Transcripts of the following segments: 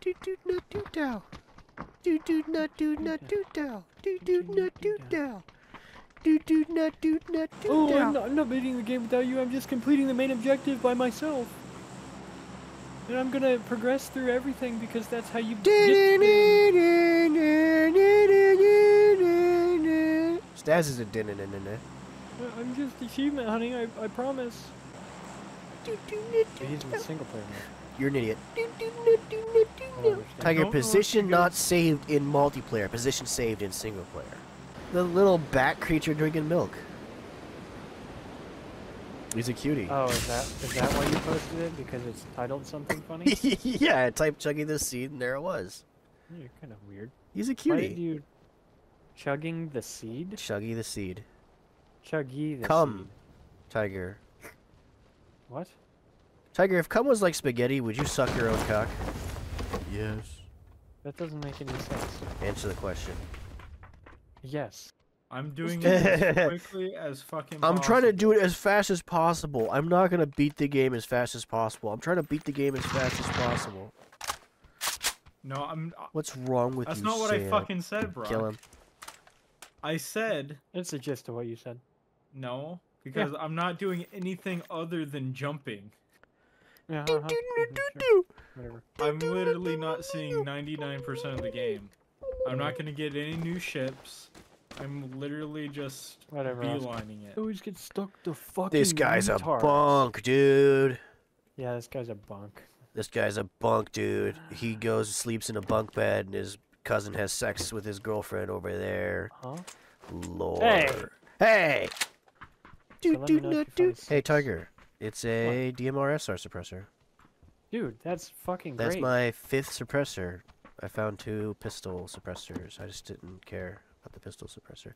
Do do not do dow. Do do not do not do dow. Do do not do dow. Do do not do not do Oh, dow. I'm not, I'm not beating the game without you. I'm just completing the main objective by myself. And I'm gonna progress through everything because that's how you get through. Staz is a din din din din. I'm just achievement hunting, I, I promise. He's in single player mode. You're an idiot. I don't understand. Tiger, position not saved in multiplayer. Position saved in single player. The little bat creature drinking milk. He's a cutie. Oh, is that is that why you posted it? Because it's titled something funny? yeah, I typed chugging the seed and there it was. You're kind of weird. He's a Why did cutie. you chugging the seed? Chuggy the seed. Chuggy the Come. seed. Tiger. What? Tiger, if cum was like spaghetti, would you suck your own cock? Yes. That doesn't make any sense. Answer the question. Yes. I'm doing it as quickly as fucking. I'm trying to do it as fast as possible. I'm not gonna beat the game as fast as possible. I'm trying to beat the game as fast as possible. No, I'm. uh, What's wrong with That's you, That's not what I fucking said, bro. Kill him. I said It's the gist of what you said. no because I'm not doing anything other than jumping. Yeah. Do, do, sure, do. Whatever. I'm literally not seeing 99% of the game. I'm not gonna get any new ships. I'm literally just Whatever. beelining it. Always get stuck the fucking. This guy's a bunk, dude. Yeah, this guy's a bunk. This guy's a bunk, dude. He goes sleeps in a bunk bed, and his cousin has sex with his girlfriend over there. Huh? Lord. Hey! Hey! Do, So let do, me know if not you do. Hey. Tiger. It's a DMR SR suppressor. Dude, that's fucking That's great. my fifth suppressor. I found two pistol suppressors. I just didn't care about the pistol suppressor.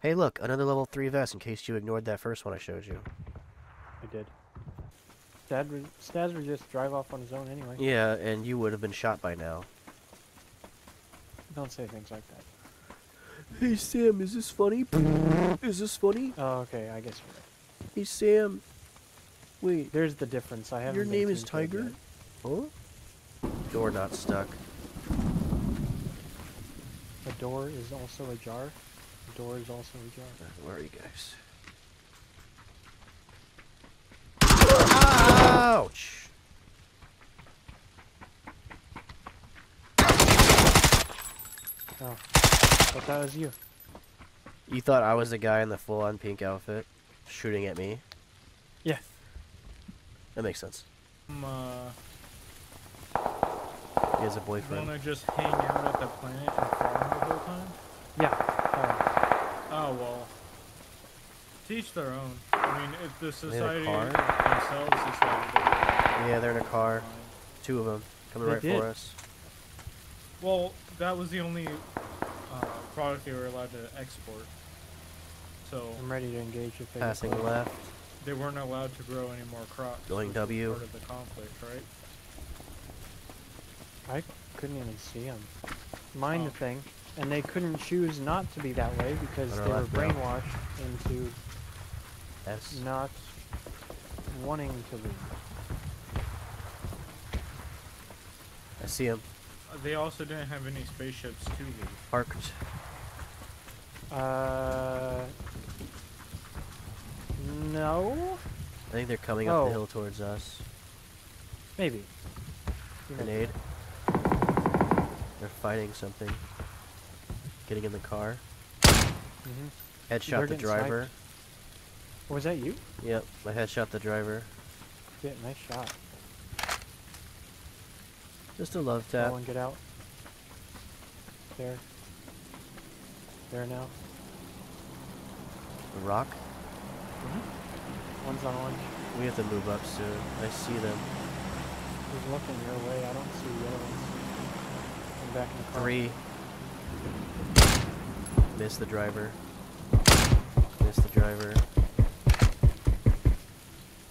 Hey, look, another level 3 vest in case you ignored that first one I showed you. I did. Staz would, Staz would just drive off on his own anyway. Yeah, and you would have been shot by now. Don't say things like that. Hey, Sam, is this funny? is this funny? Oh, okay, I guess you're right. Hey, Sam. Wait, There's the difference. I haven't. your name is tuned to it Tiger? yet. Huh? Door not stuck. The door is also ajar. The door is also ajar. Uh, Where are you guys? Ouch! Oh, but that was you. You thought I was the guy in the full-on pink outfit shooting at me? Yeah. That makes sense. I'm, uh, He has a boyfriend. wanna just hang out at the planet and farm the whole time? Yeah. Oh well. Teach their own. I mean, if the They a society themselves decided to. Yeah, they're in a car. Two of them coming They right did. for us. Well, that was the only uh, product they were allowed to export. So I'm ready to engage if they Passing require. left. They weren't allowed to grow any more crops. Going which W. Part of the conflict, right? I couldn't even see them. Mind Oh. the thing, and they couldn't choose not to be that way because they were left now. brainwashed into S. not wanting to leave. I see him. Uh, They also didn't have any spaceships to leave. Parked. Uh, no, I think they're coming up Oh. the hill towards us. maybe. Grenade. They're fighting something. Getting in the car. mhm. They're Headshot the getting driver. Was that you? Yep, I headshot the driver. Yeah, nice shot. Just a love tap. one get out. There. There now. The rock. One's on orange. We have to move up soon. I see them. He's looking your way. I don't see the other ones. I'm back in the car. Three. Miss the driver. Miss the driver.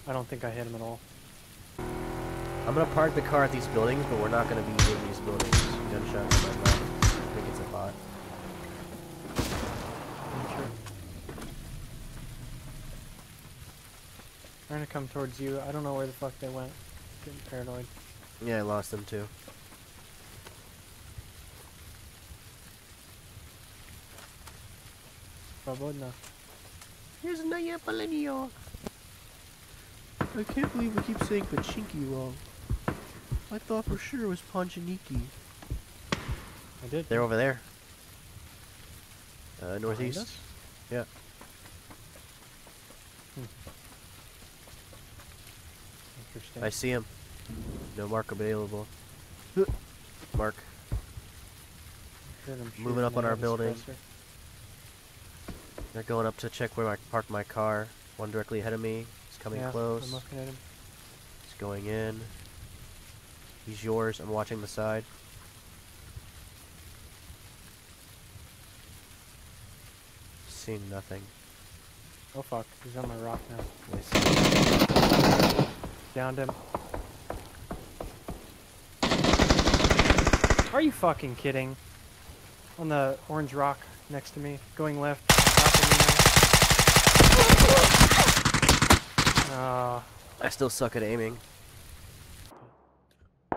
I don't think I hit him at all. I'm gonna park the car at these buildings, but we're not gonna be in these buildings. Gunshot in my mouth. I think it's a bot. Trying to come towards you. I don't know where the fuck they went. Getting paranoid. Yeah, I lost them too. Свободно. Here's another millennial. I can't believe we keep saying Pachinki wrong. I thought for sure it was Panchiniki. I did. They're over there. Uh, northeast. Yeah. Hmm. Interesting. I see him. No mark available. Mark. Him moving up on our building. suppressor. They're going up to check where I parked my car. One directly ahead of me. He's coming yeah, close. I'm looking at him. He's going in. He's yours. I'm watching the side. Seeing nothing. Oh fuck, he's on my rock now. I. Downed him. Are you fucking kidding? On the orange rock next to me, going left. on top of me now. Ah, I still suck at aiming.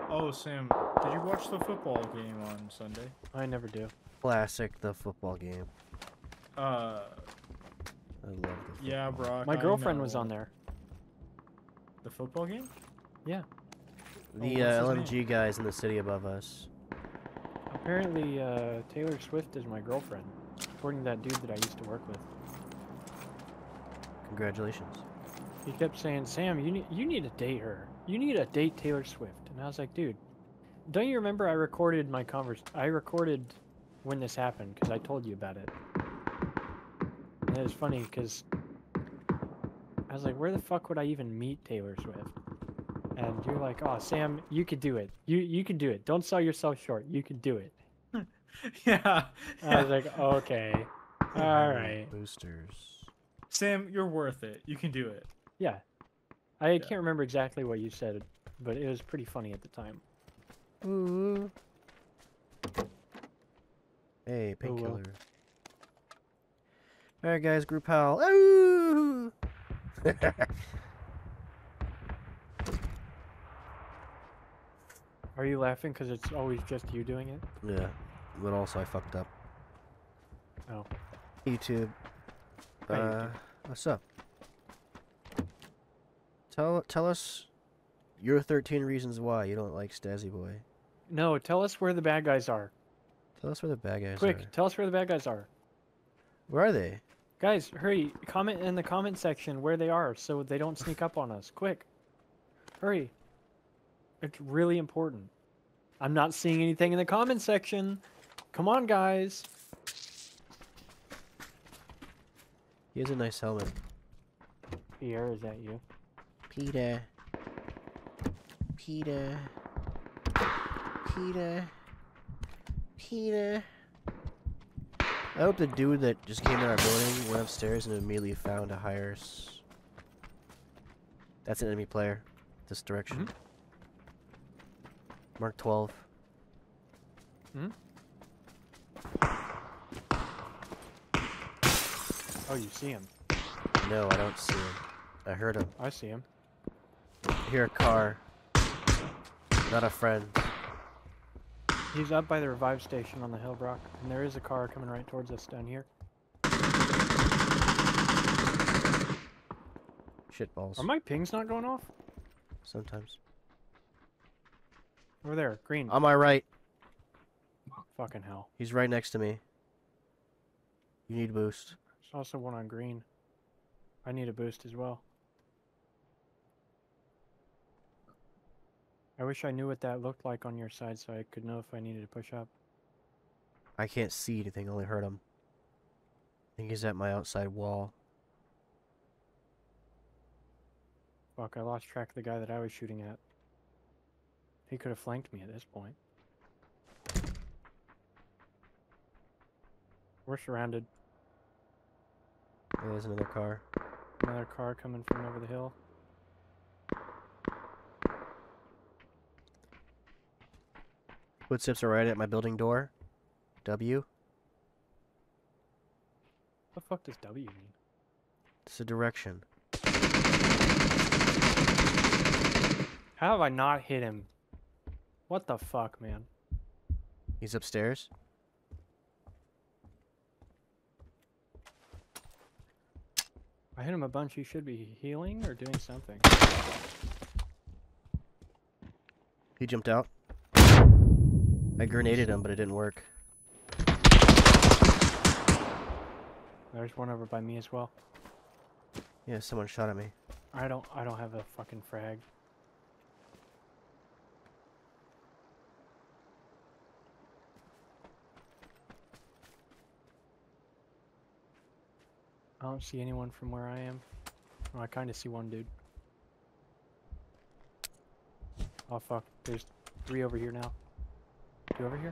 Oh, Sam, did you watch the football game on Sunday? I never do. Classic, the football game. Uh, I love the yeah, football. Brock. My I girlfriend was on there. The football game? Yeah. The Oh, uh, what's his LMG guys in the city above us. Apparently, uh, Taylor Swift is my girlfriend, according to that dude that I used to work with. Congratulations. He kept saying, "Sam, you need you need to date her. You need to date Taylor Swift." And I was like, "Dude, don't you remember I recorded my convers? I recorded when this happened because I told you about it." And it was funny because I was like, "Where the fuck would I even meet Taylor Swift?" And you're like, "Oh, Sam, you could do it. You you can do it. Don't sell yourself short. You can do it." yeah. I was like, "Okay, all right, Boosters. Sam, you're worth it. You can do it. yeah." I can't remember exactly what you said, but it was pretty funny at the time. Ooh. Hey, Oh, well. painkiller. Alright, guys, group howl. Ooh! Are you laughing because it's always just you doing it? yeah, but also I fucked up. Oh. YouTube. Hi, Uh, YouTube. what's up? Tell tell us your 13 reasons why you don't like Stazzy Boy. No, tell us where the bad guys are. Tell us where the bad guys Quick, are. Quick, tell us where the bad guys are. Where are they? Guys, hurry. Comment in the comment section where they are so they don't sneak up on us. Quick. Hurry. It's really important. I'm not seeing anything in the comment section. Come on, guys. He has a nice helmet. Pierre, is that you? Peter. Peter. Peter. Peter. I hope the dude that just came in our building went upstairs and immediately found a higher. S- That's an enemy player. This direction. Mark 12. Hmm. Oh, you see him. No, I don't see him. I heard him. I see him. I hear a car. Not a friend. He's up by the revive station on the hill, Brock. And there is a car coming right towards us down here. Shit balls. Are my pings not going off? Sometimes. Over there, green. On my right. Fucking hell. He's right next to me. You need boost. There's also one on green. I need a boost as well. I wish I knew what that looked like on your side so I could know if I needed to push up. I can't see anything, only heard him. I think he's at my outside wall. Fuck, I lost track of the guy that I was shooting at. He could have flanked me at this point. We're surrounded. There's another car. Another car coming from over the hill. Footsteps are right at my building door. W. What the fuck does W mean? It's a direction. How have I not hit him? What the fuck, man? He's upstairs. I hit him a bunch. He should be healing or doing something. He jumped out. I grenaded him, but it didn't work. There's one over by me as well. Yeah, someone shot at me. I don't. I don't have a fucking frag. I don't see anyone from where I am. Oh, I kind of see one dude. Oh fuck! There's three over here now. Two over here.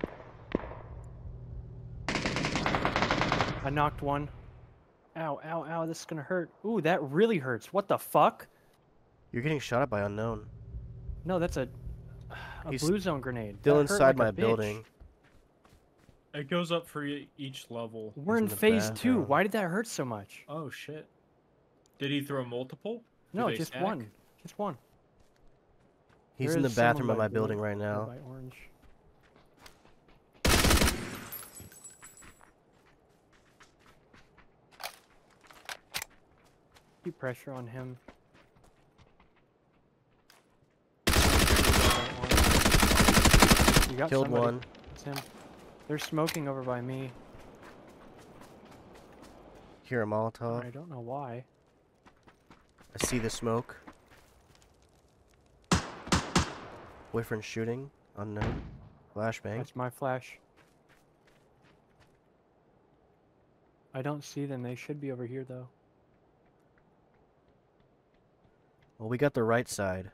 I knocked one. Ow! Ow! Ow! This is gonna hurt. Ooh, that really hurts. What the fuck? You're getting shot at by unknown. No, that's a a He's blue zone grenade. Still That inside like a my bitch. building. It goes up for e- each level. We're in in the phase two. bathroom. Why did that hurt so much? Oh shit. Did he throw multiple? Do No, just stack? one. Just one. He's There in the bathroom of my blue building right now. by orange. Keep pressure on him. You got Killed somebody. one. It's him. They're smoking over by me. Here a Molotov. I don't know why. I see the smoke. Boyfriend shooting. Unknown. Flashbang. That's my flash. I don't see them. They should be over here though. Well, we got the right side.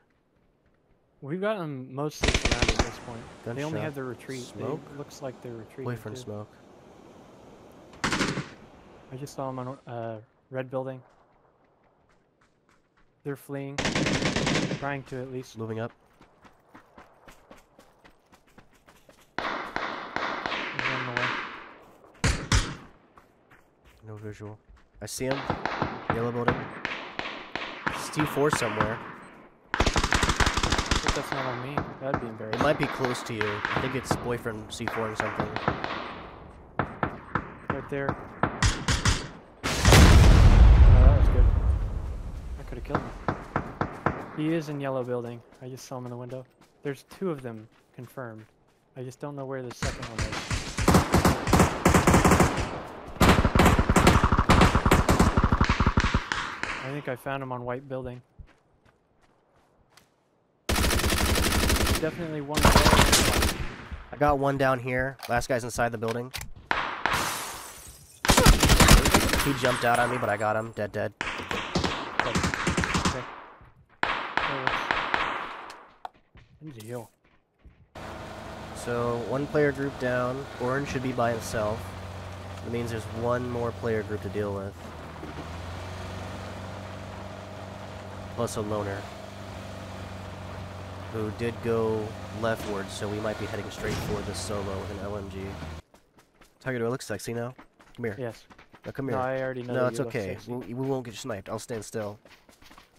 We've got them mostly surrounded at this point. They only Gunshot. have the retreat. Smoke. They, looks like they're retreating. Boyfriend too. smoke. I just saw them on uh, red building. They're fleeing. Trying to at least. Moving up. No visual. I see him. Yellow building. T4 somewhere. But that's not on me. That'd be embarrassing. It might be close to you. I think it's boyfriend C4 and something. Right there. Oh, that was good. I could have killed him. He is in yellow building. I just saw him in the window. There's two of them confirmed. I just don't know where the second one is. Think I found him on white building. Definitely one. I got one down here. Last guy's inside the building. He jumped out on me, but I got him. Dead, dead. Okay. I need to heal. So, one player group down. Orange should be by himself. That means there's one more player group to deal with. Plus a loner. Who did go leftward, so we might be heading straight for the solo with an LMG. Tiger, do I look sexy now? Come here. Yes. No, come here. No. I already know. No, it's okay. We, we won't get sniped. I'll stand still.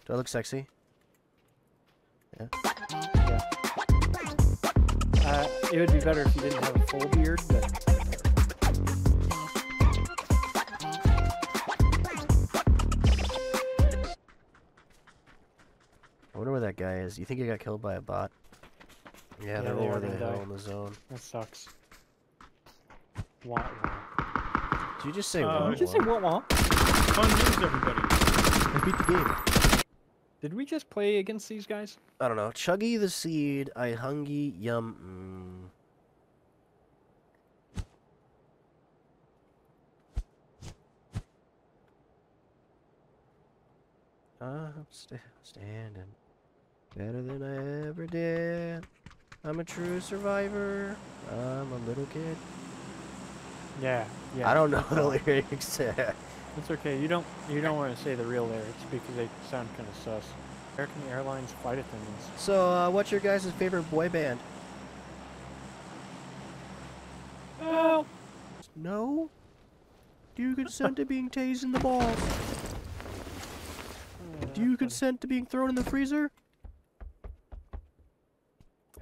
Do I look sexy? Yeah. Uh, it would be better if you didn't have a full beard, but wonder where that guy is. You think he got killed by a bot? Yeah, Yeah, they're they over are the hill in the zone. that sucks. Wah, wah. Did you just say Uh, wah, Did Did you say wah? wah wah? Fun news, everybody. I beat the game. Did we just play against these guys? I don't know. Chuggy the seed, I hungy yum. Mm. I'm sta standing better than I ever did. I'm a true survivor. I'm a little kid. Yeah, yeah. I don't know the lyrics. It's okay. You don't you don't want to say the real lyrics because they sound kind of sus. American Airlines flight attendants. so, uh, what's your guys' favorite boy band? Oh. No? Do you consent to being tased in the balls? Do you consent to being thrown in the freezer?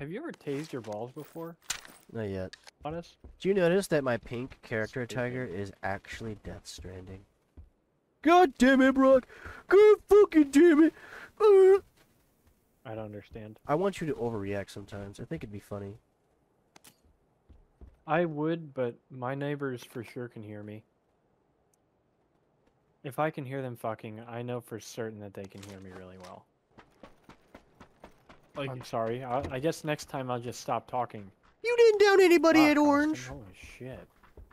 Have you ever tased your balls before? Not yet. Honest? Do you notice that my pink character Stupid. tiger is actually Death Stranding? God damn it, Brock! God fucking damn it! Uh. I don't understand. I want you to overreact sometimes. I think it'd be funny. I would, but my neighbors for sure can hear me. If I can hear them fucking, I know for certain that they can hear me really well. Like, I'm sorry. I, I guess next time I'll just stop talking. You didn't down anybody Fuck, at Orange. Holy shit.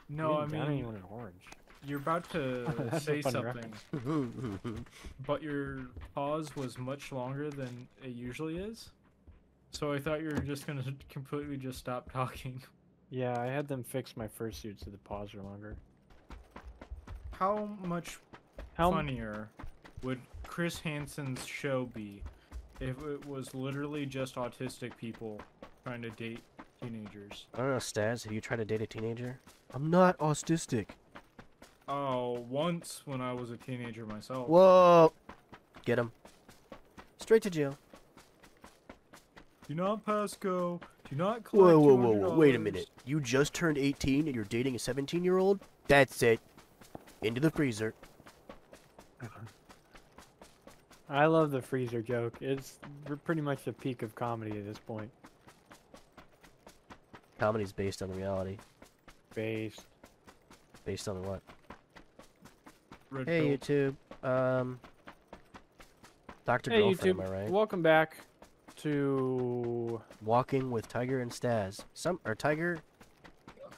No, I didn't down mean, anyone in orange. you're about to say something, but your pause was much longer than it usually is. So I thought you were just gonna completely just stop talking. Yeah, I had them fix my fursuit so the paws are longer. How much How funnier would Chris Hansen's show be if it was literally just autistic people trying to date teenagers? I don't know, Staz. Have you tried to date a teenager? I'm not autistic. Oh, once when I was a teenager myself. Whoa! Get him. Straight to jail. Do not pass go. Do not collect Whoa, whoa, whoa, whoa! Wait a minute. You just turned 18 and you're dating a 17-year-old? That's it. Into the freezer. I love the freezer joke. It's pretty much the peak of comedy at this point. Comedy's based on reality. Based. Based on what? Red Hey, pill. YouTube. Um. Dr. Hey Girlfriend, YouTube, am I right? welcome back to Walking with Tiger and Staz. Some or Tiger,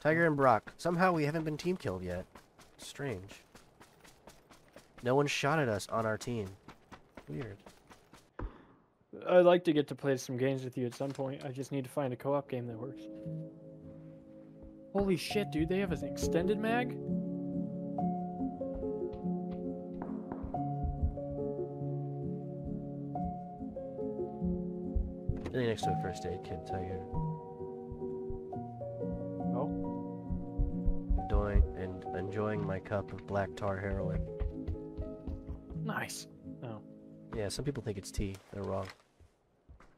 Tiger and Brock. Somehow we haven't been team killed yet. Strange. No one shot at us on our team. Weird. I'd like to get to play some games with you at some point. I just need to find a co-op game that works. Holy shit, dude! They have an extended mag. Sitting next to a first aid kit, Tiger. Oh, Enjoying and enjoying my cup of black tar heroin. nice. Yeah, some people think it's tea. They're wrong.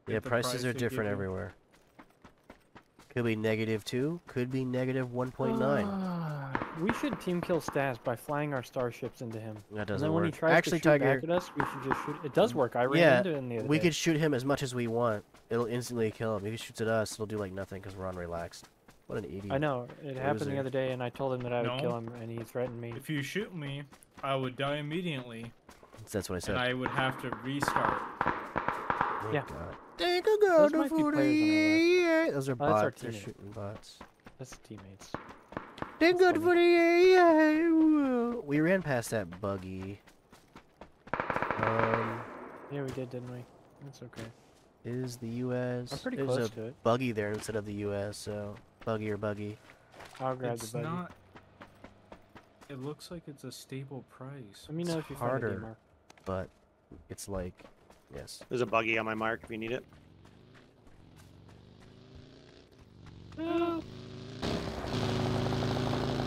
Yeah, the prices price are different give everywhere. Could be negative two. Could be negative one point nine. Ah, we should team kill Stas by flying our starships into him. That and doesn't then when he work. tries Actually, to shoot Tiger, back at us, we should just shoot. It does work. I ran Yeah, into him the other we day. could shoot him as much as we want. It'll instantly kill him. If he shoots at us, it'll do like nothing because we're on relaxed. What an idiot. I know. It happened the other day, and I told him that I would kill him, and he threatened me. If you shoot me, I would die immediately, That's what I said. and I would have to restart. Oh, Yeah. God. Thank you, God, Those might be players on our left. Those are Oh, that's bots. They're shooting bots. That's teammates. Thank That's God funny. for the We ran past that buggy. Um, Yeah, we did, didn't we? That's okay. is the U.S. I'm pretty There's close a to it. buggy there instead of the U.S. So buggy or buggy. I'll grab it's the buggy. not. It looks like it's a stable price. Let me know it's if you find a harder. DMR. But it's like, yes. There's a buggy on my mark if you need it.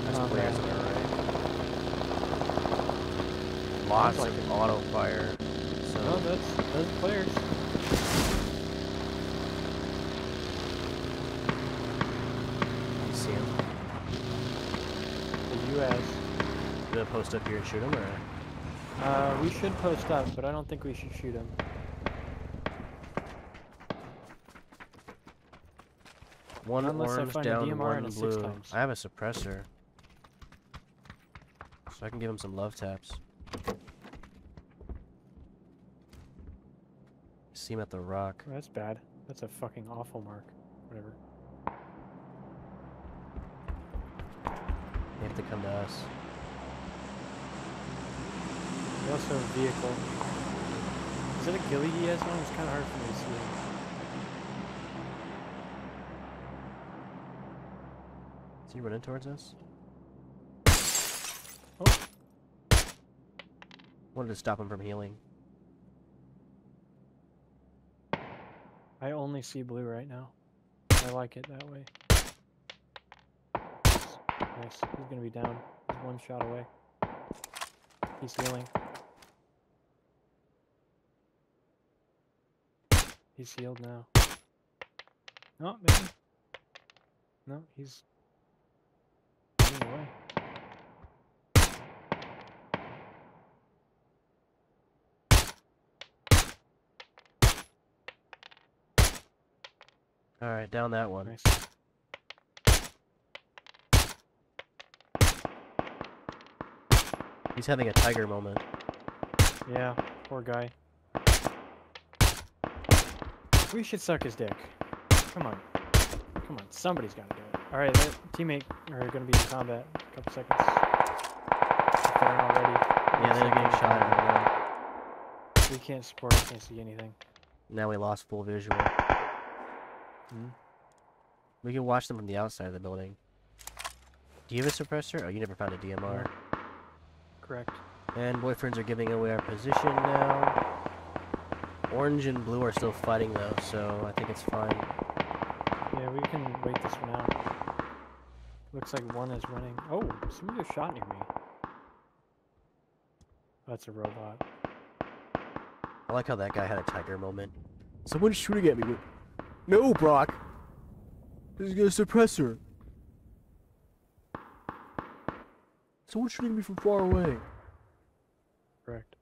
That's Oh, players man. right. Lots like of auto fire. So No, that's those players. you see him. The U.S. Gonna post up here and shoot him, or Uh, we should post up, but I don't think we should shoot him. one Unless I orange find a down, DMR one and a six blue. times. I have a suppressor, so I can give him some love taps. See him at the rock. Oh, that's bad. That's a fucking awful mark. Whatever. They have to come to us. We also have a vehicle. Is it a ghillie he has on? It's kind of hard for me to see. Is he running towards us? Oh. Wanted to stop him from healing. I only see blue right now. I like it that way. Nice. He's gonna be down. He's one shot away. He's healing. He's healed now. Oh, no, maybe. No, he's running away. All right, down that one. Nice. He's having a tiger moment. Yeah, poor guy. We should suck his dick. Come on. Come on, somebody's gotta do it. Alright, their teammate are gonna be in combat. A couple seconds. They're already. Yeah, they're getting shot at right. We can't support, I can't see anything. Now we lost full visual. Hmm. We can watch them from the outside of the building. Do you have a suppressor? Oh, you never found a DMR. Correct. And boyfriends are giving away our position now. Orange and blue are still fighting though, so I think it's fine. Yeah, we can wait this one out. Looks like one is running. Oh, somebody just shot near me. That's a robot. I like how that guy had a tiger moment. Someone's shooting at me. No, Brock. This is a suppressor. Someone's shooting me from far away. Correct.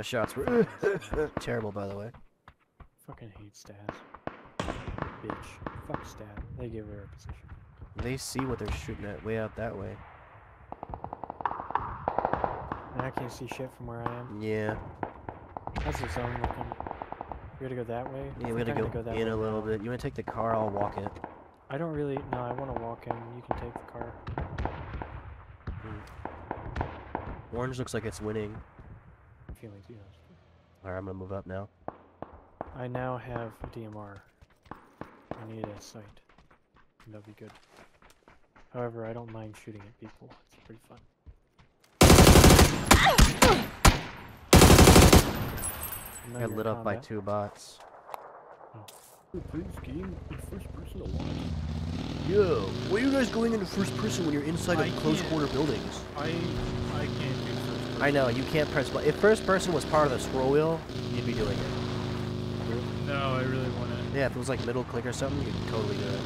My shots were terrible, by the way. Fucking hate Stas. Bitch. Fuck Stat. They give her a position. They see what they're shooting at way out that way. And I can't see shit from where I am. Yeah. How's the zone looking? We gotta go that way? Yeah, we gotta go, that in way a little bit. You wanna take the car? I'll walk it. I don't really. No, I want to walk in. You can take the car. Hmm. Orange looks like it's winning. Feelings, yes. Alright, I'm gonna move up now. I now have DMR. I need a sight. And that'll be good. However, I don't mind shooting at people. It's pretty fun. I Got lit in up by two bots. Oh. Please game first person a lot. Yo, why are you guys going into first person when you're inside I of close quarter buildings? I I can't do first I know, you can't press but if first person was part of the scroll wheel, you'd be doing it. No, I really want to. Yeah, if it was like middle click or something, you'd totally do it.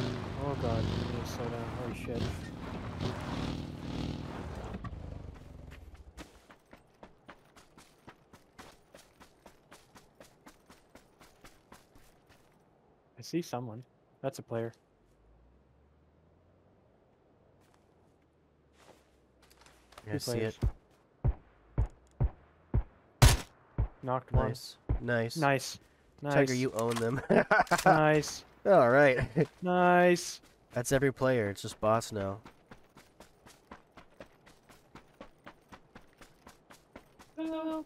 Oh god, I need to slow down. Holy shit. I see someone. That's a player. Yeah, I see players. it. Knocked one. Nice. Nice. Nice. Nice. Tiger, you own them. nice. Alright. Nice. That's every player, it's just boss now. Hello.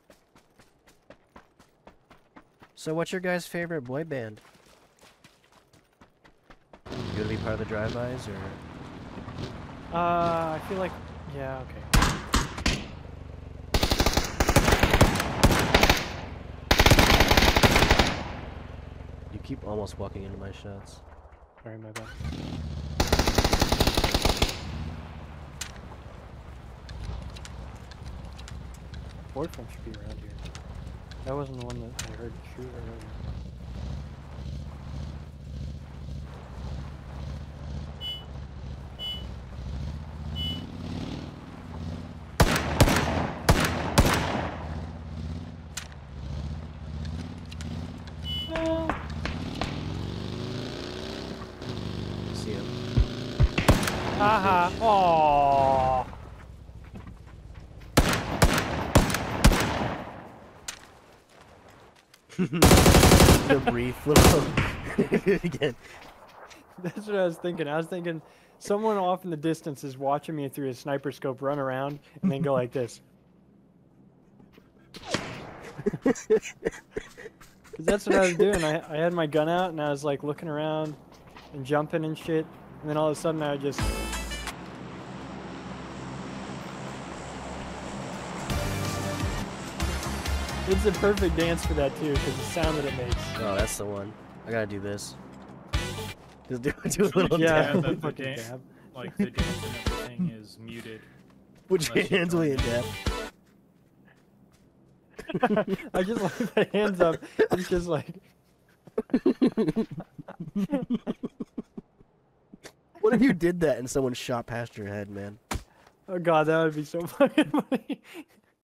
So what's your guys' favorite boy band? You gonna be part of the drive-bys or Uh, I feel like, yeah, okay. you keep almost walking into my shots. Sorry, my bad. Boyfriend should be around here. That wasn't the one that I heard shoot earlier. See him. Haha. Aww. the brief little again. That's what I was thinking. I was thinking someone off in the distance is watching me through a sniper scope run around and then go like this. 'Cause that's what I was doing. I, I had my gun out and I was like looking around and jumping and shit. And then all of a sudden I just. It's a perfect dance for that too, because the sound that it makes. Oh, that's the one. I gotta do this. Just do, do a little Yeah, dab. dab. the fucking dan- dab. Like the dance and everything is muted. Put your hands join way in in. dab. I just like the hands up. It's just like. What if you did that and someone shot past your head, man? Oh god, that would be so fucking funny.